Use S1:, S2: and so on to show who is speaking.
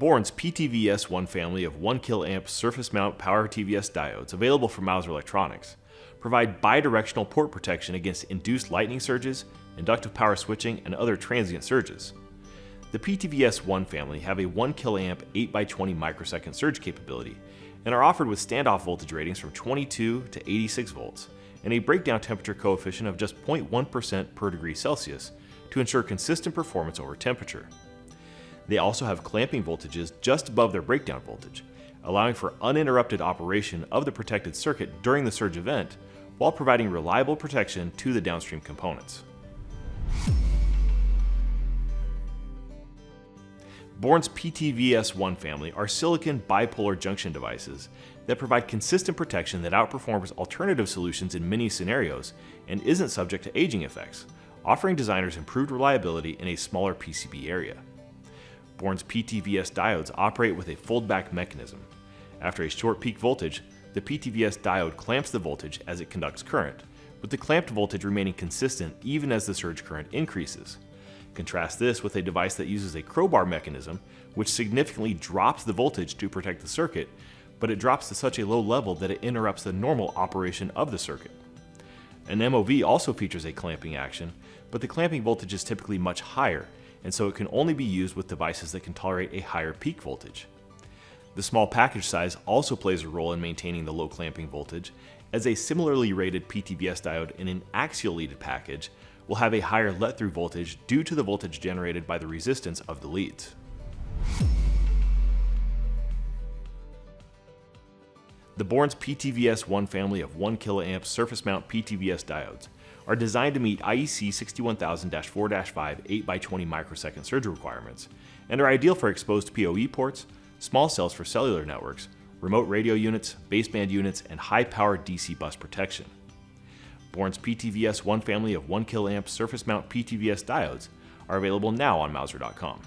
S1: Bourns PTVS1 family of 1 kA surface mount power TVS diodes available from Mouser Electronics provide bidirectional port protection against induced lightning surges, inductive power switching, and other transient surges. The PTVS1 family have a 1 kA 8x20 microsecond surge capability and are offered with standoff voltage ratings from 22 to 86 volts and a breakdown temperature coefficient of just 0.1% per degree Celsius to ensure consistent performance over temperature. They also have clamping voltages just above their breakdown voltage, allowing for uninterrupted operation of the protected circuit during the surge event while providing reliable protection to the downstream components. Bourns PTVS1 family are silicon bipolar junction devices that provide consistent protection that outperforms alternative solutions in many scenarios and isn't subject to aging effects, offering designers improved reliability in a smaller PCB area. Bourns PTVS diodes operate with a fold-back mechanism. After a short peak voltage, the PTVS diode clamps the voltage as it conducts current, with the clamped voltage remaining consistent even as the surge current increases. Contrast this with a device that uses a crowbar mechanism, which significantly drops the voltage to protect the circuit, but it drops to such a low level that it interrupts the normal operation of the circuit. An MOV also features a clamping action, but the clamping voltage is typically much higher, and so it can only be used with devices that can tolerate a higher peak voltage. The small package size also plays a role in maintaining the low clamping voltage, as a similarly rated PTVS diode in an axial leaded package will have a higher let-through voltage due to the voltage generated by the resistance of the leads. The Bourns PTVS1 family of 1 kA surface mount PTVS diodes are designed to meet IEC 61000-4-5 8x20 microsecond surge requirements and are ideal for exposed PoE ports, small cells for cellular networks, remote radio units, baseband units, and high-powered DC bus protection. Bourns PTVS 1 family of 1 kA surface mount PTVS diodes are available now on Mouser.com.